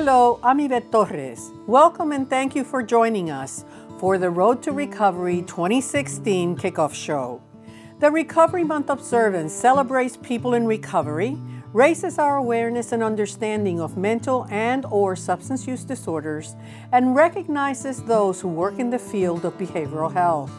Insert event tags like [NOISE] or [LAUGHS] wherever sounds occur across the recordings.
Hello, I'm Yvette Torres. Welcome and thank you for joining us for the Road to Recovery 2016 kickoff show. The Recovery Month observance celebrates people in recovery, raises our awareness and understanding of mental and or substance use disorders, and recognizes those who work in the field of behavioral health.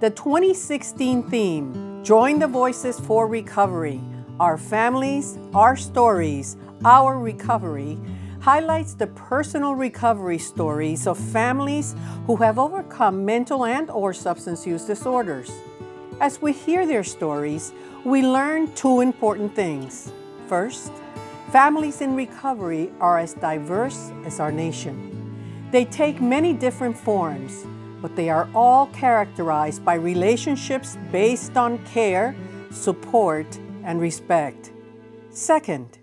The 2016 theme, Join the Voices for Recovery, Our Families, Our Stories, Our Recovery, highlights the personal recovery stories of families who have overcome mental and or substance use disorders. As we hear their stories, we learn two important things. First, families in recovery are as diverse as our nation. They take many different forms, but they are all characterized by relationships based on care, support, and respect. Second,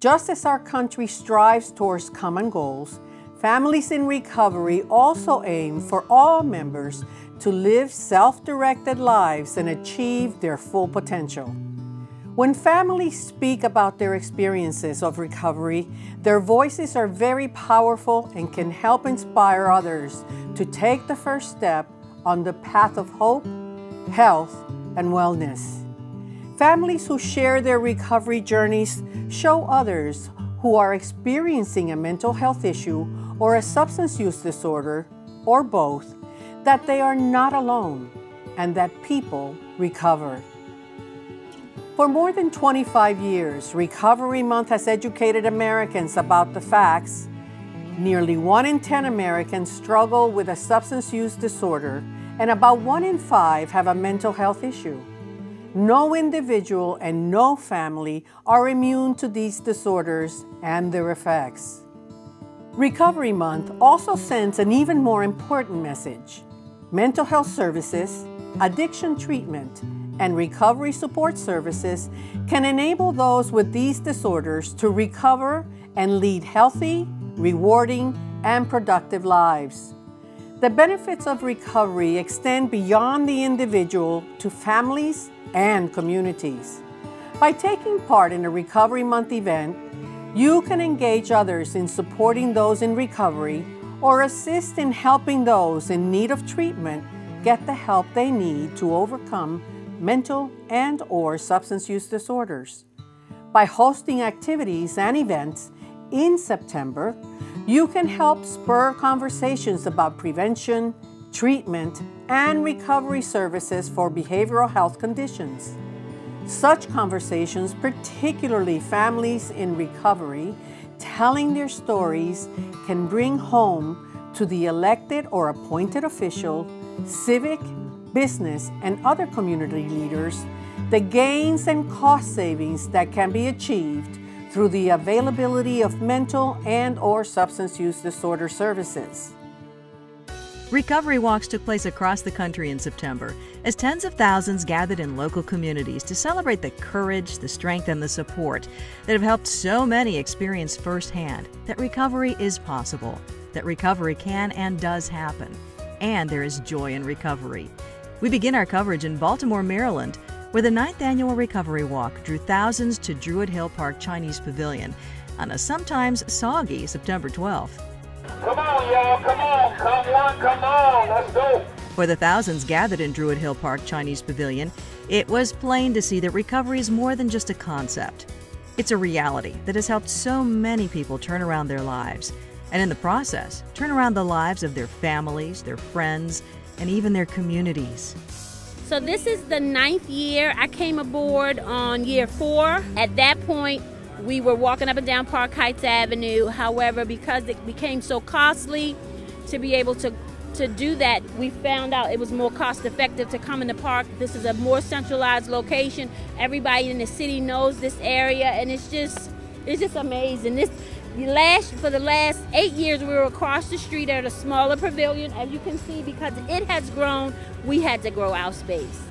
just as our country strives towards common goals, families in recovery also aim for all members to live self directed lives and achieve their full potential. When families speak about their experiences of recovery, their voices are very powerful and can help inspire others to take the first step on the path of hope, health, and wellness. Families who share their recovery journeys show others who are experiencing a mental health issue or a substance use disorder, or both, that they are not alone and that people recover. For more than 25 years, Recovery Month has educated Americans about the facts. Nearly 1 in 10 Americans struggle with a substance use disorder, and about 1 in 5 have a mental health issue. No individual and no family are immune to these disorders and their effects. Recovery Month also sends an even more important message. Mental health services, addiction treatment, and recovery support services can enable those with these disorders to recover and lead healthy, rewarding, and productive lives. The benefits of recovery extend beyond the individual to families and communities. By taking part in a Recovery Month event, you can engage others in supporting those in recovery or assist in helping those in need of treatment get the help they need to overcome mental and or substance use disorders. By hosting activities and events in September, you can help spur conversations about prevention, treatment, and recovery services for behavioral health conditions. Such conversations, particularly families in recovery, telling their stories, can bring home to the elected or appointed official, civic, business, and other community leaders the gains and cost savings that can be achieved through the availability of mental and or substance use disorder services. Recovery walks took place across the country in September as tens of thousands gathered in local communities to celebrate the courage, the strength, and the support that have helped so many experience firsthand that recovery is possible, that recovery can and does happen, and there is joy in recovery. We begin our coverage in Baltimore, Maryland, where the ninth annual Recovery Walk drew thousands to Druid Hill Park Chinese Pavilion on a sometimes soggy September 12th. Come on, y'all, come on, come on, come on, let's go. For the thousands gathered in Druid Hill Park Chinese Pavilion, it was plain to see that recovery is more than just a concept. It's a reality that has helped so many people turn around their lives, and in the process, turn around the lives of their families, their friends, and even their communities. So this is the ninth year. I came aboard on year four. At that point, we were walking up and down Park Heights Avenue. However, because it became so costly to be able to to do that, we found out it was more cost effective to come in the park. This is a more centralized location. Everybody in the city knows this area, and it's just it's just amazing. This last for the last eight years we were across the street at a smaller pavilion as you can see because it has grown we had to grow our space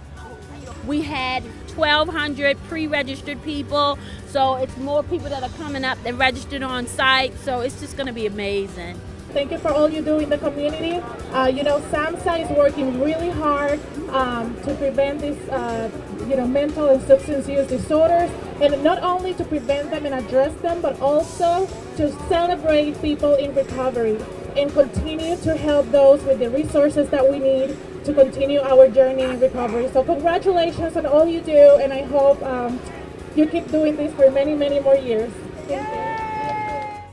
we had 1200 pre-registered people. So it's more people that are coming up that registered on site. So it's just going to be amazing. Thank you for all you do in the community. Uh, you know, SAMHSA is working really hard um, to prevent this uh, you know, mental and substance use disorders, and not only to prevent them and address them, but also to celebrate people in recovery and continue to help those with the resources that we need to continue our journey in recovery. So congratulations on all you do, and I hope um, you keep doing this for many, many more years.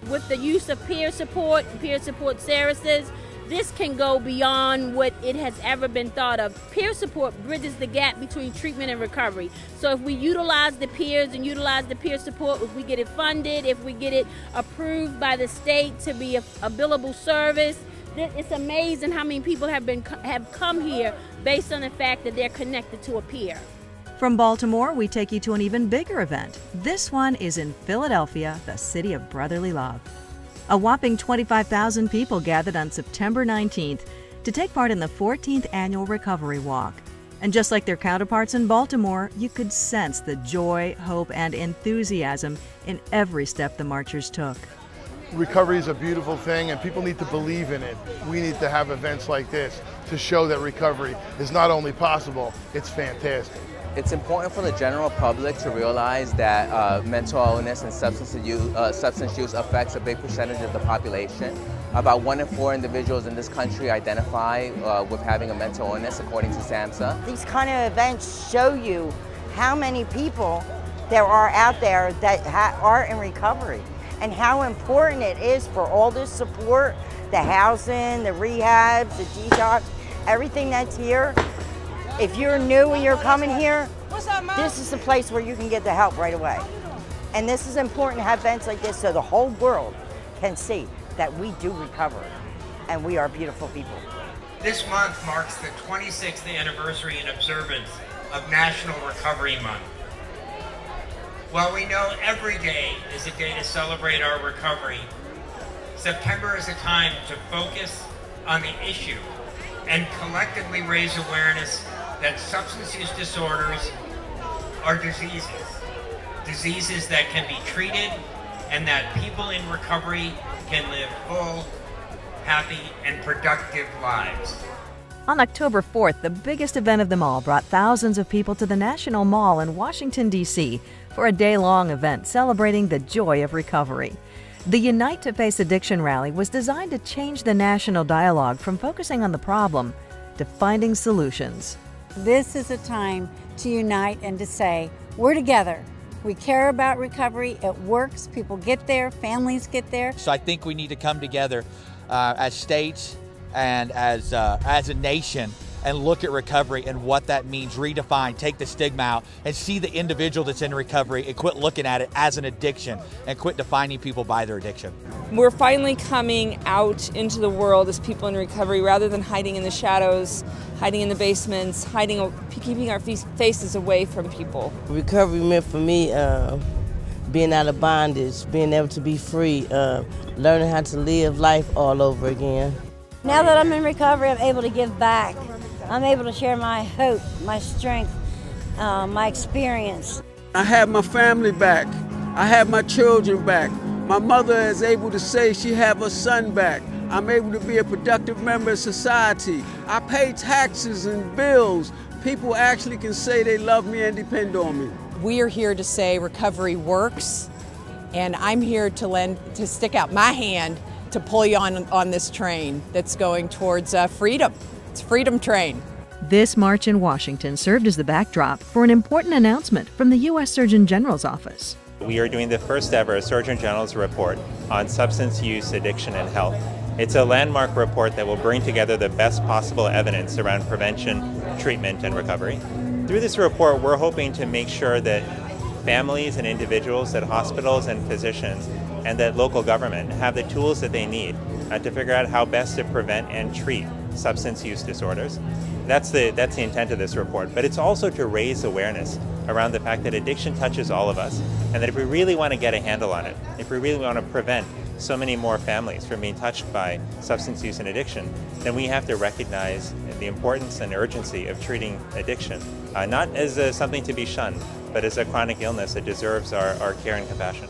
With the use of peer support, peer support services, this can go beyond what it has ever been thought of. Peer support bridges the gap between treatment and recovery. So if we utilize the peers and utilize the peer support, if we get it funded, if we get it approved by the state to be a, a billable service, it's amazing how many people have been have come here based on the fact that they're connected to a peer. From Baltimore, we take you to an even bigger event. This one is in Philadelphia, the city of brotherly love. A whopping 25,000 people gathered on September 19th to take part in the 14th annual Recovery Walk. And just like their counterparts in Baltimore, you could sense the joy, hope, and enthusiasm in every step the marchers took. Recovery is a beautiful thing, and people need to believe in it. We need to have events like this to show that recovery is not only possible, it's fantastic. It's important for the general public to realize that uh, mental illness and substance use, uh, substance use affects a big percentage of the population. About one in four individuals in this country identify uh, with having a mental illness, according to SAMHSA. These kind of events show you how many people there are out there that are in recovery and how important it is for all this support, the housing, the rehabs, the detox, everything that's here if you're new and you're coming here, this is the place where you can get the help right away. And this is important to have events like this so the whole world can see that we do recover and we are beautiful people. This month marks the 26th anniversary and observance of National Recovery Month. While we know every day is a day to celebrate our recovery, September is a time to focus on the issue and collectively raise awareness that substance use disorders are diseases. Diseases that can be treated and that people in recovery can live full, happy, and productive lives. On October 4th, the biggest event of them all brought thousands of people to the National Mall in Washington, D.C. for a day long event celebrating the joy of recovery. The Unite to Face Addiction rally was designed to change the national dialogue from focusing on the problem to finding solutions. This is a time to unite and to say, we're together. We care about recovery. It works. People get there. Families get there. So I think we need to come together uh, as states and as, uh, as a nation and look at recovery and what that means, redefine, take the stigma out, and see the individual that's in recovery and quit looking at it as an addiction and quit defining people by their addiction. We're finally coming out into the world as people in recovery rather than hiding in the shadows, hiding in the basements, hiding, keeping our faces away from people. Recovery meant for me uh, being out of bondage, being able to be free, uh, learning how to live life all over again. Now that I'm in recovery, I'm able to give back. I'm able to share my hope, my strength, uh, my experience. I have my family back. I have my children back. My mother is able to say she have her son back. I'm able to be a productive member of society. I pay taxes and bills. People actually can say they love me and depend on me. We are here to say recovery works, and I'm here to lend to stick out my hand to pull you on on this train that's going towards uh, freedom. It's Freedom Train. This march in Washington served as the backdrop for an important announcement from the U.S. Surgeon General's office. We are doing the first ever Surgeon General's report on substance use, addiction, and health. It's a landmark report that will bring together the best possible evidence around prevention, treatment, and recovery. Through this report, we're hoping to make sure that families and individuals, that hospitals and physicians, and that local government have the tools that they need uh, to figure out how best to prevent and treat substance use disorders. That's the, that's the intent of this report. But it's also to raise awareness around the fact that addiction touches all of us, and that if we really want to get a handle on it, if we really want to prevent so many more families from being touched by substance use and addiction, then we have to recognize the importance and urgency of treating addiction, uh, not as a, something to be shunned, but as a chronic illness that deserves our, our care and compassion.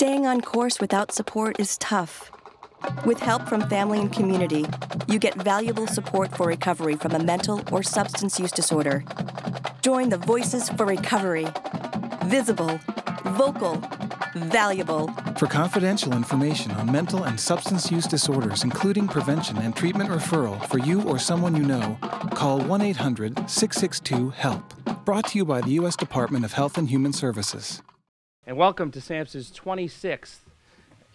Staying on course without support is tough. With help from family and community, you get valuable support for recovery from a mental or substance use disorder. Join the Voices for Recovery. Visible, vocal, valuable. For confidential information on mental and substance use disorders, including prevention and treatment referral for you or someone you know, call 1 800 662 HELP. Brought to you by the U.S. Department of Health and Human Services. And welcome to SAMHSA's 26th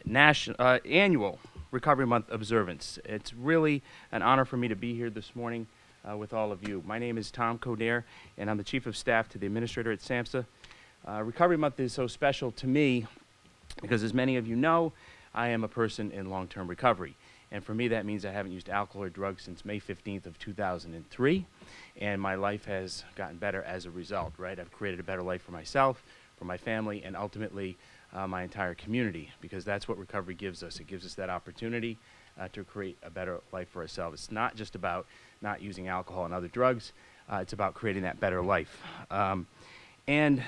national, uh, annual Recovery Month observance. It's really an honor for me to be here this morning uh, with all of you. My name is Tom Coderre, and I'm the Chief of Staff to the Administrator at SAMHSA. Uh, Recovery Month is so special to me because, as many of you know, I am a person in long-term recovery. And for me, that means I haven't used alcohol or drugs since May 15th of 2003, and my life has gotten better as a result, right? I've created a better life for myself, for my family, and ultimately uh, my entire community because that's what recovery gives us. It gives us that opportunity uh, to create a better life for ourselves. It's not just about not using alcohol and other drugs, uh, it's about creating that better life. Um, and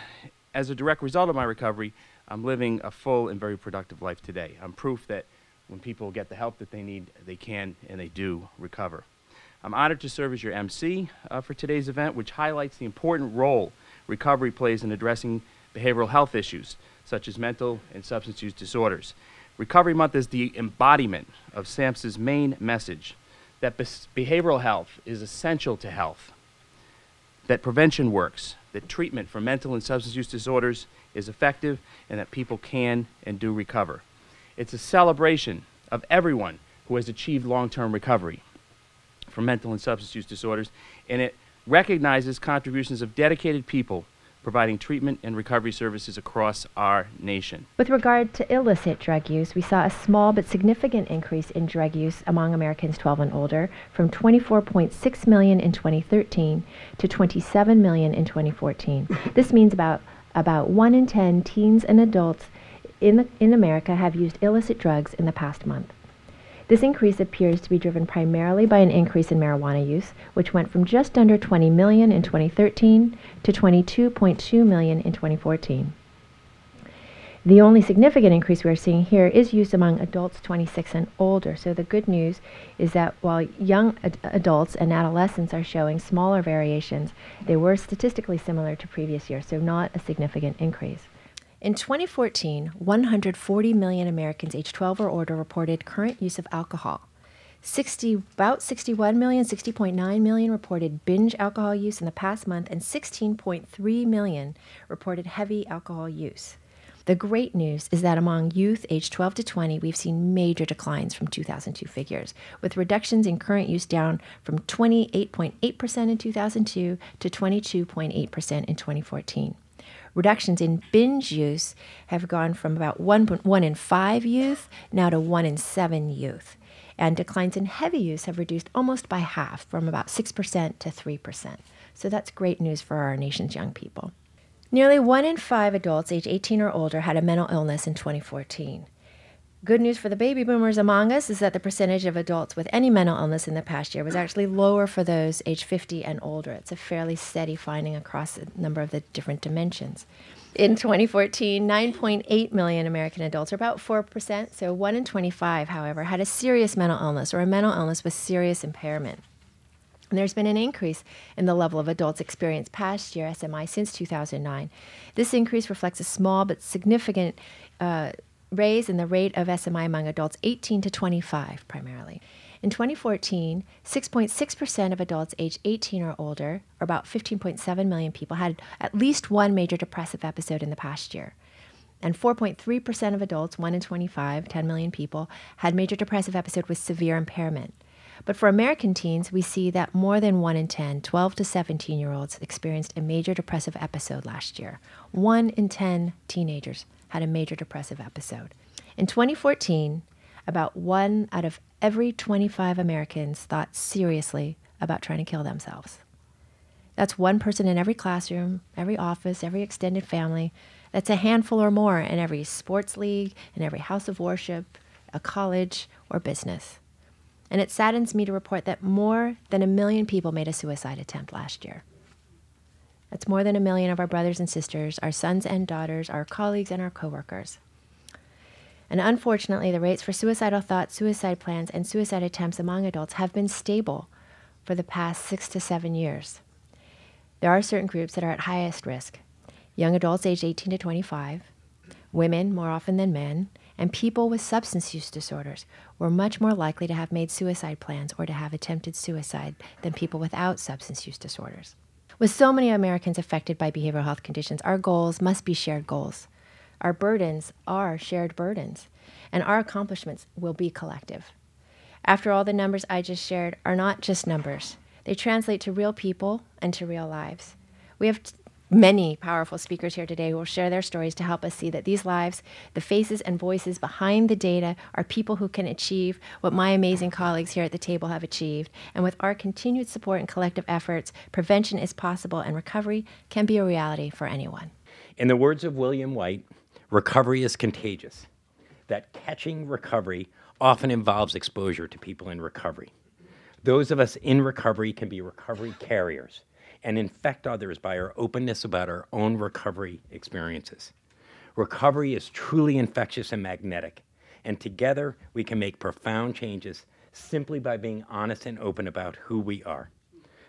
as a direct result of my recovery, I'm living a full and very productive life today. I'm proof that when people get the help that they need, they can and they do recover. I'm honored to serve as your MC uh, for today's event, which highlights the important role recovery plays in addressing behavioral health issues such as mental and substance use disorders. Recovery Month is the embodiment of SAMHSA's main message that behavioral health is essential to health, that prevention works, that treatment for mental and substance use disorders is effective, and that people can and do recover. It's a celebration of everyone who has achieved long term recovery from mental and substance use disorders, and it recognizes contributions of dedicated people providing treatment and recovery services across our nation. With regard to illicit drug use, we saw a small but significant increase in drug use among Americans 12 and older from 24.6 million in 2013 to 27 million in 2014. [LAUGHS] this means about about 1 in 10 teens and adults in, the, in America have used illicit drugs in the past month. This increase appears to be driven primarily by an increase in marijuana use, which went from just under 20 million in 2013 to 22.2 million in 2014. The only significant increase we are seeing here is use among adults 26 and older. So the good news is that while young ad adults and adolescents are showing smaller variations, they were statistically similar to previous years, so not a significant increase. In 2014, 140 million Americans aged 12 or older reported current use of alcohol. 60, about 61 million, 60.9 million reported binge alcohol use in the past month, and 16.3 million reported heavy alcohol use. The great news is that among youth aged 12 to 20, we've seen major declines from 2002 figures, with reductions in current use down from 28.8% in 2002 to 22.8% in 2014 reductions in binge use have gone from about one, one in five youth now to one in seven youth. And declines in heavy use have reduced almost by half, from about 6% to 3%. So that's great news for our nation's young people. Nearly one in five adults age 18 or older had a mental illness in 2014. Good news for the baby boomers among us is that the percentage of adults with any mental illness in the past year was actually lower for those age 50 and older. It's a fairly steady finding across a number of the different dimensions. In 2014, 9.8 million American adults, or about 4%, so 1 in 25, however, had a serious mental illness or a mental illness with serious impairment. And there's been an increase in the level of adults experienced past year SMI since 2009. This increase reflects a small but significant uh, raise in the rate of SMI among adults 18 to 25 primarily. In 2014, 6.6% of adults aged 18 or older, or about 15.7 million people, had at least one major depressive episode in the past year. And 4.3% of adults, 1 in 25, 10 million people, had major depressive episode with severe impairment. But for American teens, we see that more than 1 in 10, 12 to 17 year olds, experienced a major depressive episode last year. 1 in 10 teenagers had a major depressive episode. In 2014, about one out of every 25 Americans thought seriously about trying to kill themselves. That's one person in every classroom, every office, every extended family. That's a handful or more in every sports league, in every house of worship, a college, or business. And it saddens me to report that more than a million people made a suicide attempt last year. That's more than a million of our brothers and sisters, our sons and daughters, our colleagues, and our coworkers. And unfortunately, the rates for suicidal thoughts, suicide plans, and suicide attempts among adults have been stable for the past six to seven years. There are certain groups that are at highest risk young adults aged 18 to 25, women more often than men, and people with substance use disorders were much more likely to have made suicide plans or to have attempted suicide than people without substance use disorders. With so many Americans affected by behavioral health conditions, our goals must be shared goals. Our burdens are shared burdens, and our accomplishments will be collective. After all, the numbers I just shared are not just numbers, they translate to real people and to real lives. We have many powerful speakers here today who will share their stories to help us see that these lives, the faces and voices behind the data, are people who can achieve what my amazing colleagues here at the table have achieved. And with our continued support and collective efforts, prevention is possible and recovery can be a reality for anyone. In the words of William White, recovery is contagious. That catching recovery often involves exposure to people in recovery. Those of us in recovery can be recovery carriers and infect others by our openness about our own recovery experiences. Recovery is truly infectious and magnetic, and together we can make profound changes simply by being honest and open about who we are.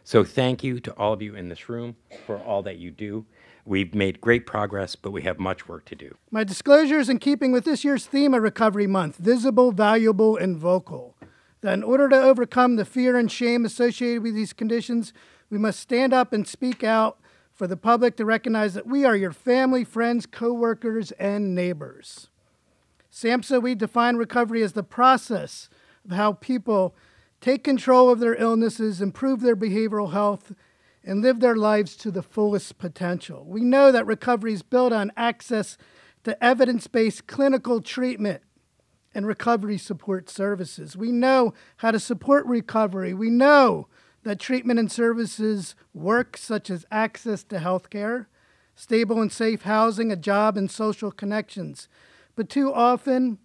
So, thank you to all of you in this room for all that you do. We've made great progress, but we have much work to do. My disclosure is in keeping with this year's theme of Recovery Month visible, valuable, and vocal. That in order to overcome the fear and shame associated with these conditions, we must stand up and speak out for the public to recognize that we are your family, friends, coworkers, and neighbors. SAMHSA, we define recovery as the process of how people take control of their illnesses, improve their behavioral health, and live their lives to the fullest potential. We know that recovery is built on access to evidence based clinical treatment and recovery support services. We know how to support recovery. We know that treatment and services work, such as access to health care, stable and safe housing, a job, and social connections. But too often,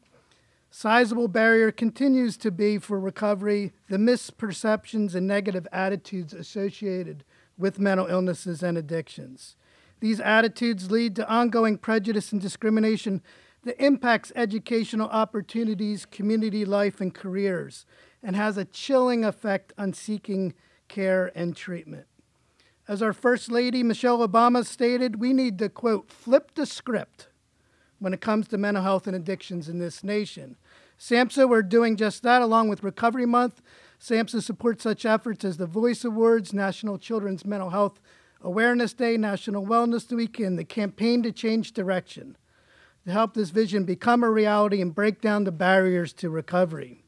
sizable barrier continues to be for recovery the misperceptions and negative attitudes associated with mental illnesses and addictions. These attitudes lead to ongoing prejudice and discrimination that impacts educational opportunities, community life, and careers, and has a chilling effect on seeking care, and treatment. As our First Lady Michelle Obama stated, we need to, quote, flip the script when it comes to mental health and addictions in this nation. SAMHSA, we're doing just that along with Recovery Month. SAMHSA supports such efforts as the Voice Awards, National Children's Mental Health Awareness Day, National Wellness Week, and the Campaign to Change Direction to help this vision become a reality and break down the barriers to recovery.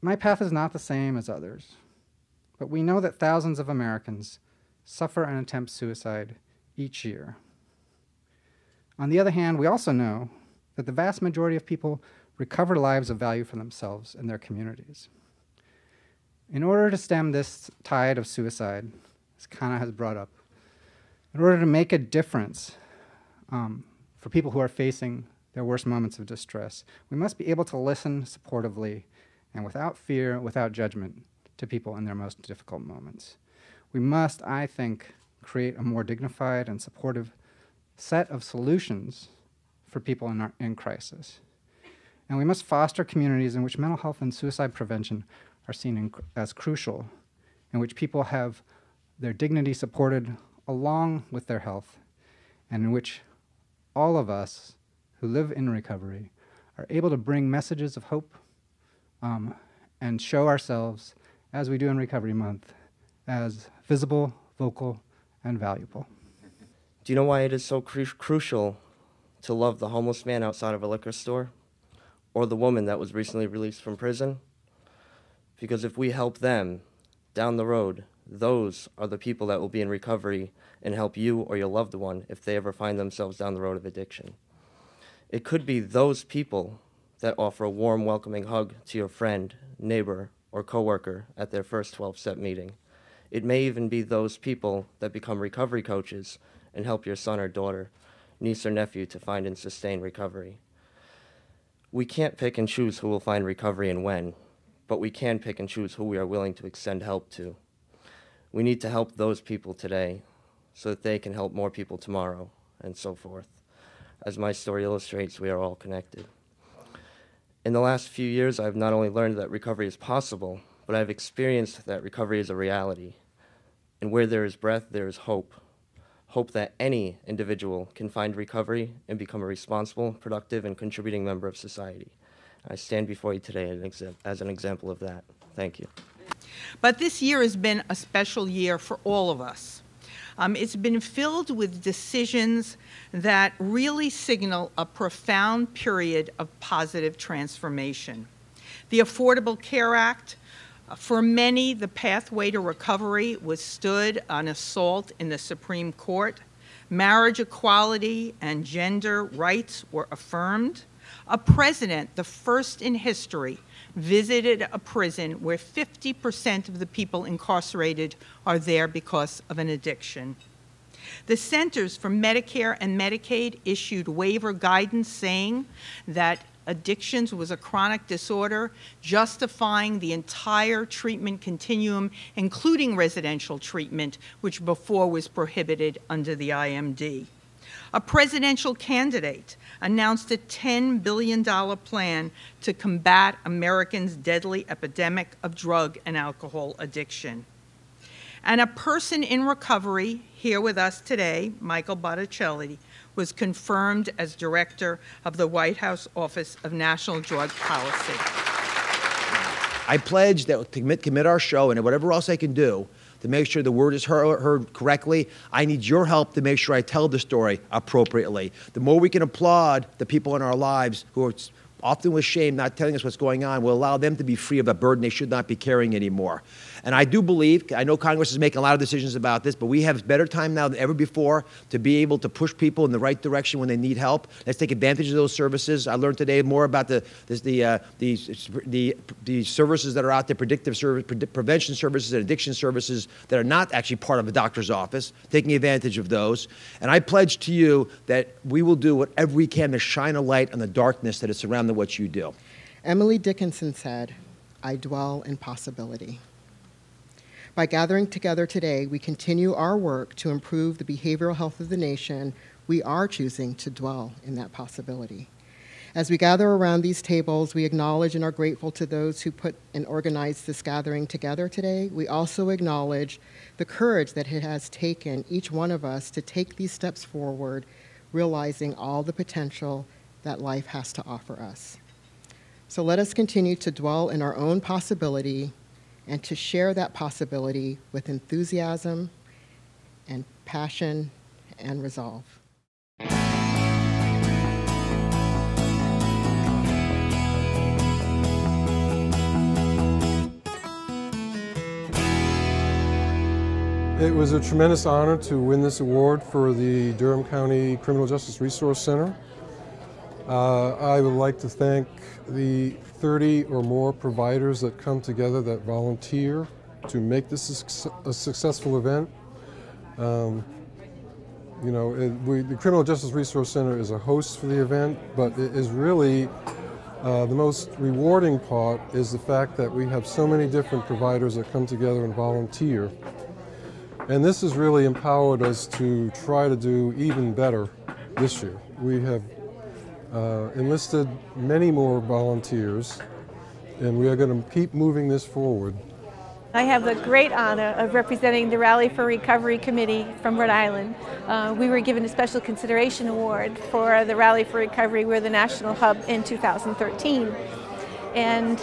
My path is not the same as others but we know that thousands of Americans suffer and attempt suicide each year. On the other hand, we also know that the vast majority of people recover lives of value for themselves and their communities. In order to stem this tide of suicide, as Kana has brought up, in order to make a difference um, for people who are facing their worst moments of distress, we must be able to listen supportively and without fear, without judgment, to people in their most difficult moments. We must, I think, create a more dignified and supportive set of solutions for people in, our, in crisis. And we must foster communities in which mental health and suicide prevention are seen in, as crucial, in which people have their dignity supported along with their health, and in which all of us who live in recovery are able to bring messages of hope um, and show ourselves as we do in Recovery Month, as visible, vocal, and valuable. Do you know why it is so cru- crucial to love the homeless man outside of a liquor store or the woman that was recently released from prison? Because if we help them down the road, those are the people that will be in recovery and help you or your loved one if they ever find themselves down the road of addiction. It could be those people that offer a warm, welcoming hug to your friend, neighbor, or coworker at their first 12 step meeting. It may even be those people that become recovery coaches and help your son or daughter, niece or nephew to find and sustain recovery. We can't pick and choose who will find recovery and when, but we can pick and choose who we are willing to extend help to. We need to help those people today so that they can help more people tomorrow, and so forth. As my story illustrates, we are all connected. In the last few years, I've not only learned that recovery is possible, but I've experienced that recovery is a reality. And where there is breath, there is hope. Hope that any individual can find recovery and become a responsible, productive, and contributing member of society. I stand before you today as an example of that. Thank you. But this year has been a special year for all of us. Um, it's been filled with decisions that really signal a profound period of positive transformation. The Affordable Care Act, uh, for many, the pathway to recovery was stood on assault in the Supreme Court. Marriage equality and gender rights were affirmed. A president, the first in history, visited a prison where 50% of the people incarcerated are there because of an addiction. The Centers for Medicare and Medicaid issued waiver guidance saying that addictions was a chronic disorder, justifying the entire treatment continuum, including residential treatment, which before was prohibited under the IMD. A presidential candidate announced a $10 billion plan to combat Americans' deadly epidemic of drug and alcohol addiction. And a person in recovery here with us today, Michael Botticelli, was confirmed as director of the White House Office of National Drug Policy. I pledge that to commit, commit our show and whatever else I can do to make sure the word is heard, correctly. I need your help to make sure I tell the story appropriately. The more we can applaud the people in our lives who are often with shame not telling us what's going on, will allow them to be free of a burden they should not be carrying anymore. And I do believe, I know Congress is making a lot of decisions about this, but we have better time now than ever before to be able to push people in the right direction when they need help. Let's take advantage of those services. I learned today more about the, the, uh, the, the, the, services that are out there, predictive service, pre prevention services and addiction services that are not actually part of a doctor's office, taking advantage of those. And I pledge to you that we will do whatever we can to shine a light on the darkness that is surrounding what you do. Emily Dickinson said, I dwell in possibility. By gathering together today, we continue our work to improve the behavioral health of the nation. We are choosing to dwell in that possibility. As we gather around these tables, we acknowledge and are grateful to those who put and organized this gathering together today. We also acknowledge the courage that it has taken each one of us to take these steps forward, realizing all the potential that life has to offer us. So let us continue to dwell in our own possibility and to share that possibility with enthusiasm and passion and resolve. It was a tremendous honor to win this award for the Durham County Criminal Justice Resource Center. Uh, I would like to thank the 30 or more providers that come together that volunteer to make this a, successful event. Um, you know, it, we, the Criminal Justice Resource Center is a host for the event, but it is really uh, the most rewarding part is the fact that we have so many different providers that come together and volunteer. And this has really empowered us to try to do even better this year. We have uh, enlisted many more volunteers, and we are going to keep moving this forward. I have the great honor of representing the Rally for Recovery Committee from Rhode Island. Uh, we were given a special consideration award for the Rally for Recovery. We're the national hub in 2013. And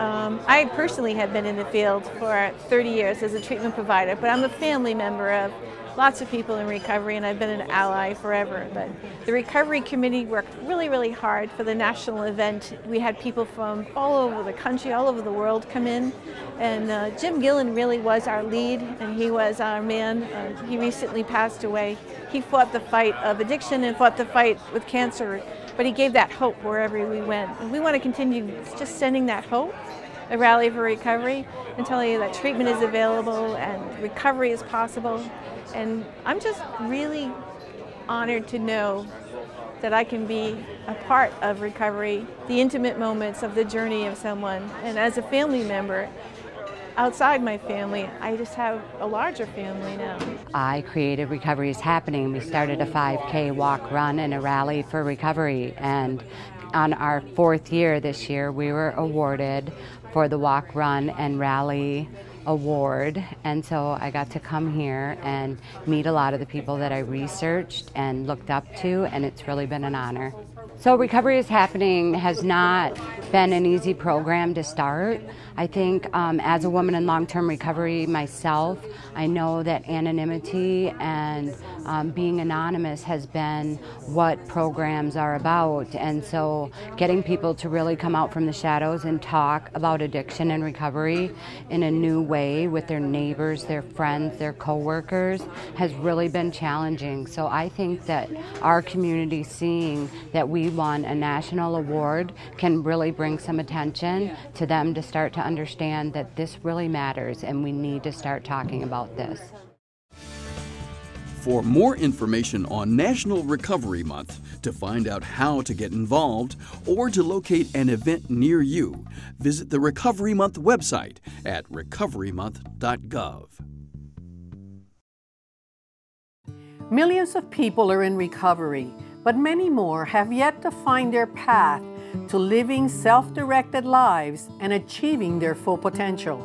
um, I personally have been in the field for 30 years as a treatment provider, but I'm a family member of lots of people in recovery, and I've been an ally forever. But the recovery committee worked really, really hard for the national event. We had people from all over the country, all over the world come in, and uh, Jim Gillen really was our lead, and he was our man. Uh, he recently passed away. He fought the fight of addiction and fought the fight with cancer, but he gave that hope wherever we went. And we want to continue just sending that hope a rally for recovery and telling you that treatment is available and recovery is possible and I'm just really honored to know that I can be a part of recovery, the intimate moments of the journey of someone. And as a family member, outside my family. I just have a larger family now. I created Recovery is Happening. We started a 5K walk, run, and a rally for recovery. And on our fourth year this year, we were awarded for the walk, run, and rally award. And so I got to come here and meet a lot of the people that I researched and looked up to, and it's really been an honor. So, Recovery is Happening has not been an easy program to start. I think um, as a woman in long term recovery myself, I know that anonymity and um, being anonymous has been what programs are about. And so, getting people to really come out from the shadows and talk about addiction and recovery in a new way with their neighbors, their friends, their coworkers has really been challenging. So, I think that our community seeing that we won a national award can really bring some attention to them to start to understand that this really matters and we need to start talking about this. For more information on National Recovery Month, to find out how to get involved, or to locate an event near you, visit the Recovery Month website at recoverymonth.gov. Millions of people are in recovery, but many more have yet to find their path to living self directed lives and achieving their full potential.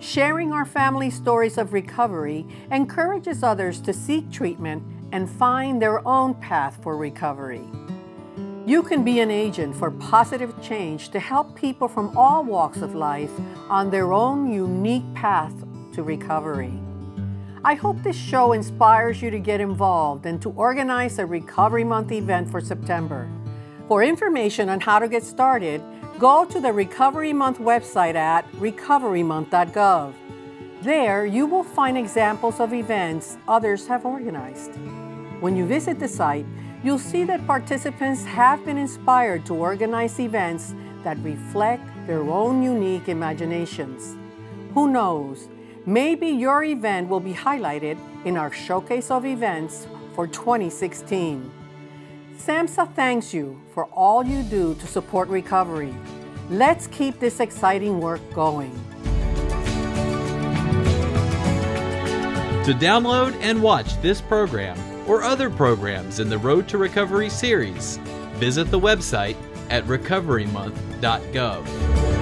Sharing our family stories of recovery encourages others to seek treatment and find their own path for recovery. You can be an agent for positive change to help people from all walks of life on their own unique path to recovery. I hope this show inspires you to get involved and to organize a Recovery Month event for September. For information on how to get started, go to the Recovery Month website at recoverymonth.gov. There, you will find examples of events others have organized. When you visit the site, you'll see that participants have been inspired to organize events that reflect their own unique imaginations. Who knows? Maybe your event will be highlighted in our showcase of events for 2016. SAMHSA thanks you for all you do to support recovery. Let's keep this exciting work going. To download and watch this program or other programs in the Road to Recovery series, visit the website at recoverymonth.gov.